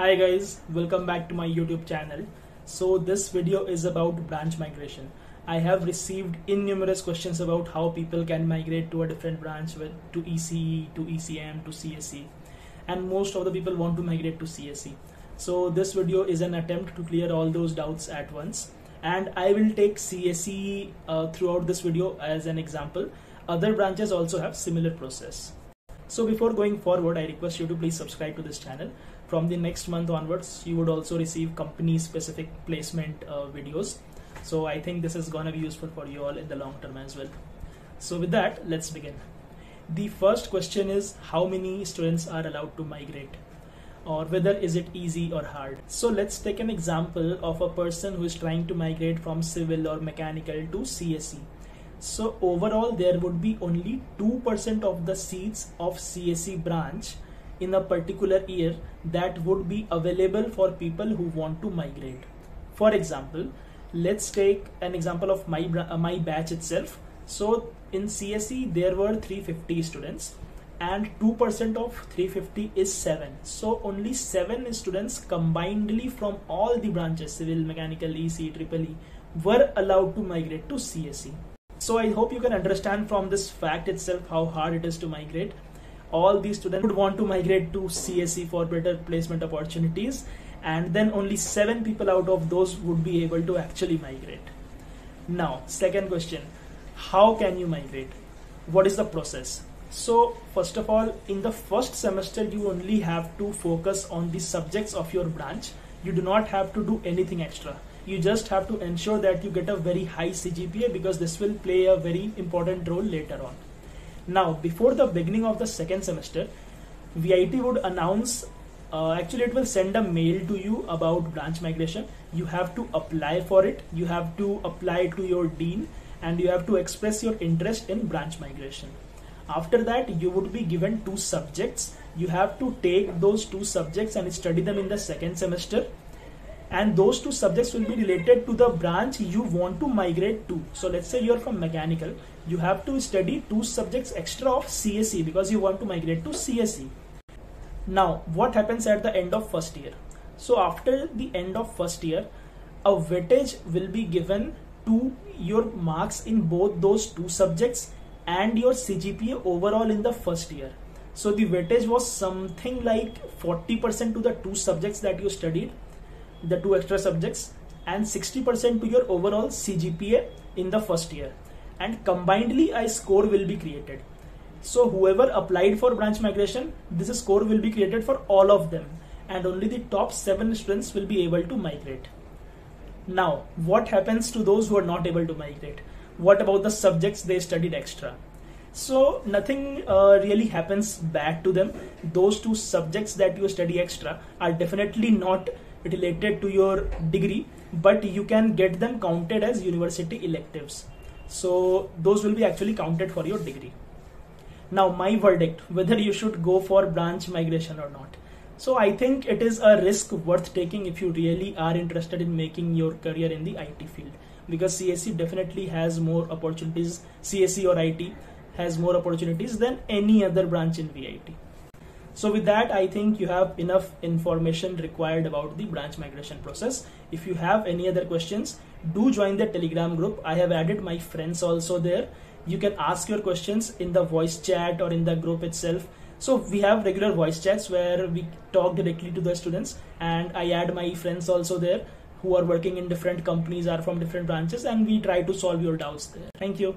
Hi guys, welcome back to my YouTube channel. So this video is about branch migration. I have received innumerous questions about how people can migrate to a different branch with to ECE, to ECM, to CSE and most of the people want to migrate to CSE. So this video is an attempt to clear all those doubts at once and I will take CSE uh, throughout this video as an example. Other branches also have similar process. So before going forward, I request you to please subscribe to this channel. From the next month onwards, you would also receive company specific placement uh, videos. So I think this is gonna be useful for you all in the long term as well. So with that, let's begin. The first question is how many students are allowed to migrate? or whether is it easy or hard. So let's take an example of a person who is trying to migrate from civil or mechanical to CSE. So overall there would be only 2% of the seats of CSE branch in a particular year that would be available for people who want to migrate. For example, let's take an example of my, uh, my batch itself. So in CSE there were 350 students and 2% of 350 is 7 so only 7 students combinedly from all the branches civil mechanical ec triple e were allowed to migrate to cse so i hope you can understand from this fact itself how hard it is to migrate. All these students would want to migrate to cse for better placement opportunities and then only 7 people out of those would be able to actually migrate. Now second question. How can you migrate? What is the process? So first of all, in the first semester, you only have to focus on the subjects of your branch. You do not have to do anything extra. You just have to ensure that you get a very high CGPA because this will play a very important role later on. Now, before the beginning of the second semester, VIT would announce uh, actually it will send a mail to you about branch migration. You have to apply for it. You have to apply to your dean and you have to express your interest in branch migration. After that you would be given two subjects. You have to take those two subjects and study them in the second semester and those two subjects will be related to the branch you want to migrate to. So let's say you're from mechanical you have to study two subjects extra of CSE because you want to migrate to CSE now what happens at the end of first year? So after the end of first year a weightage will be given to your marks in both those two subjects and your CGPA overall in the first year. So the weightage was something like 40% to the two subjects that you studied, the two extra subjects, and 60% to your overall CGPA in the first year. And combinedly, a score will be created. So whoever applied for branch migration, this score will be created for all of them, and only the top seven students will be able to migrate. Now, what happens to those who are not able to migrate? what about the subjects they studied extra so nothing uh, really happens bad to them those two subjects that you study extra are definitely not related to your degree but you can get them counted as university electives so those will be actually counted for your degree now my verdict whether you should go for branch migration or not so i think it is a risk worth taking if you really are interested in making your career in the it field because CSE definitely has more opportunities. CSE or IT has more opportunities than any other branch in VIT. So with that, I think you have enough information required about the branch migration process. If you have any other questions, do join the telegram group. I have added my friends also there. You can ask your questions in the voice chat or in the group itself. So we have regular voice chats where we talk directly to the students and I add my friends also there who are working in different companies are from different branches and we try to solve your doubts there. Thank you.